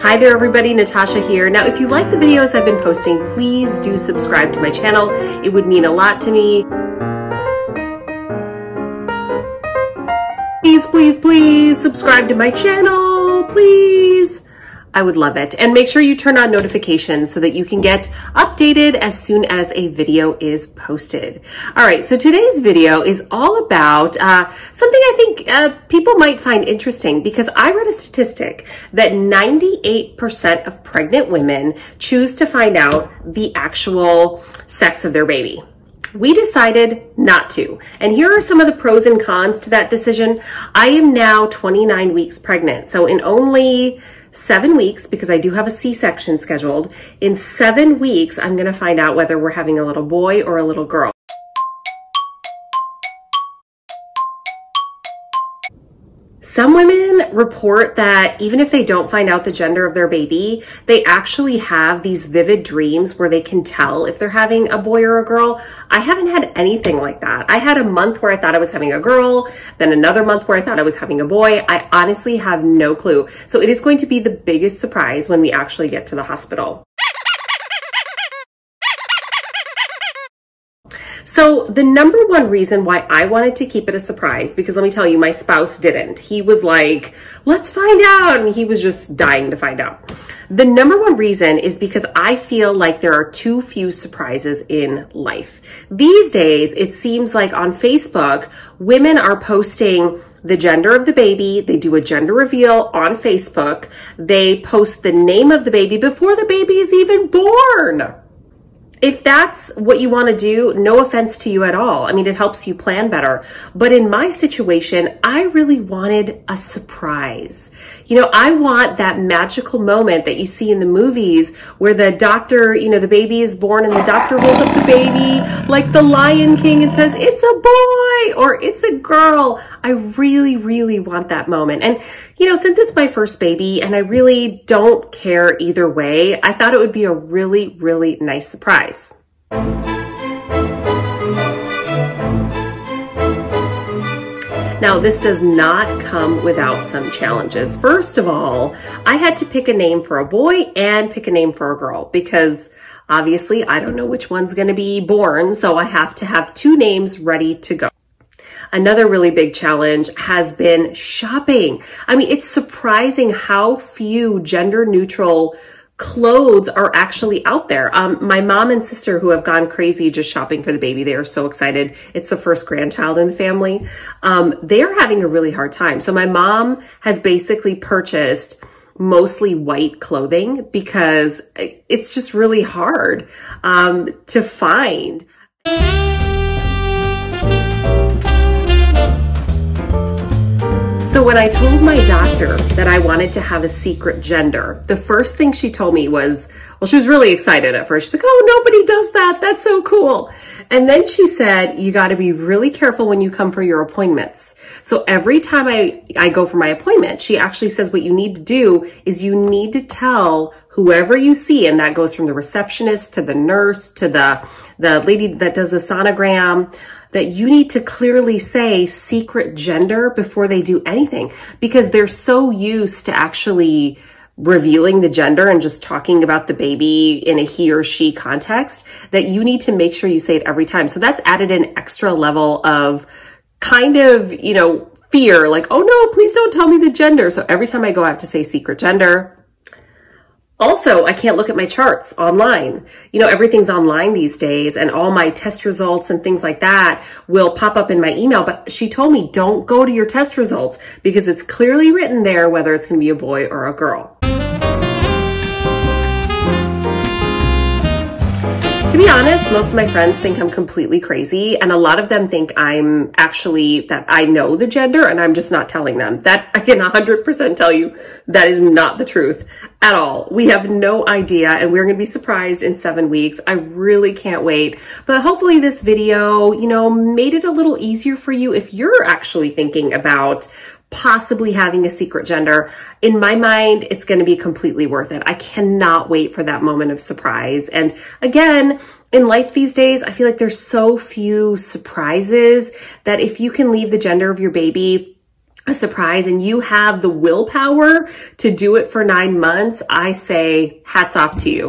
Hi there everybody, Natasha here. Now if you like the videos I've been posting, please do subscribe to my channel. It would mean a lot to me. Please, please, please subscribe to my channel, please. I would love it. And make sure you turn on notifications so that you can get updated as soon as a video is posted. All right, so today's video is all about uh, something I think uh, people might find interesting because I read a statistic that 98% of pregnant women choose to find out the actual sex of their baby. We decided not to. And here are some of the pros and cons to that decision. I am now 29 weeks pregnant. So in only seven weeks, because I do have a C-section scheduled, in seven weeks, I'm to find out whether we're having a little boy or a little girl. Some women report that even if they don't find out the gender of their baby, they actually have these vivid dreams where they can tell if they're having a boy or a girl. I haven't had anything like that. I had a month where I thought I was having a girl, then another month where I thought I was having a boy. I honestly have no clue. So it is going to be the biggest surprise when we actually get to the hospital. So the number one reason why I wanted to keep it a surprise, because let me tell you, my spouse didn't. He was like, let's find out. And he was just dying to find out. The number one reason is because I feel like there are too few surprises in life. These days, it seems like on Facebook, women are posting the gender of the baby. They do a gender reveal on Facebook. They post the name of the baby before the baby is even born if that's what you want to do, no offense to you at all. I mean, it helps you plan better. But in my situation, I really wanted a surprise. You know, I want that magical moment that you see in the movies where the doctor, you know, the baby is born and the doctor rolls up the baby like the Lion King and says, it's a boy or it's a girl. I really, really want that moment. And, you know, since it's my first baby and I really don't care either way, I thought it would be a really, really nice surprise. Now, this does not come without some challenges. First of all, I had to pick a name for a boy and pick a name for a girl because obviously I don't know which one's going to be born, so I have to have two names ready to go. Another really big challenge has been shopping. I mean, it's surprising how few gender neutral clothes are actually out there. Um, my mom and sister who have gone crazy just shopping for the baby, they are so excited. It's the first grandchild in the family. Um, they're having a really hard time. So my mom has basically purchased mostly white clothing because it's just really hard um, to find. So when I told my doctor that I wanted to have a secret gender, the first thing she told me was, well, she was really excited at first. She's like, oh, nobody does that. That's so cool. And then she said, you got to be really careful when you come for your appointments. So every time I, I go for my appointment, she actually says what you need to do is you need to tell whoever you see, and that goes from the receptionist to the nurse to the, the lady that does the sonogram, that you need to clearly say secret gender before they do anything because they're so used to actually revealing the gender and just talking about the baby in a he or she context that you need to make sure you say it every time. So that's added an extra level of kind of, you know, fear like, oh no, please don't tell me the gender. So every time I go, I have to say secret gender. Also, I can't look at my charts online. You know, everything's online these days and all my test results and things like that will pop up in my email. But she told me don't go to your test results because it's clearly written there whether it's going to be a boy or a girl. To be honest, most of my friends think I'm completely crazy and a lot of them think I'm actually, that I know the gender and I'm just not telling them. That I can 100% tell you that is not the truth at all. We have no idea and we're going to be surprised in seven weeks. I really can't wait. But hopefully this video, you know, made it a little easier for you if you're actually thinking about possibly having a secret gender, in my mind, it's going to be completely worth it. I cannot wait for that moment of surprise. And again, in life these days, I feel like there's so few surprises that if you can leave the gender of your baby a surprise and you have the willpower to do it for nine months, I say hats off to you.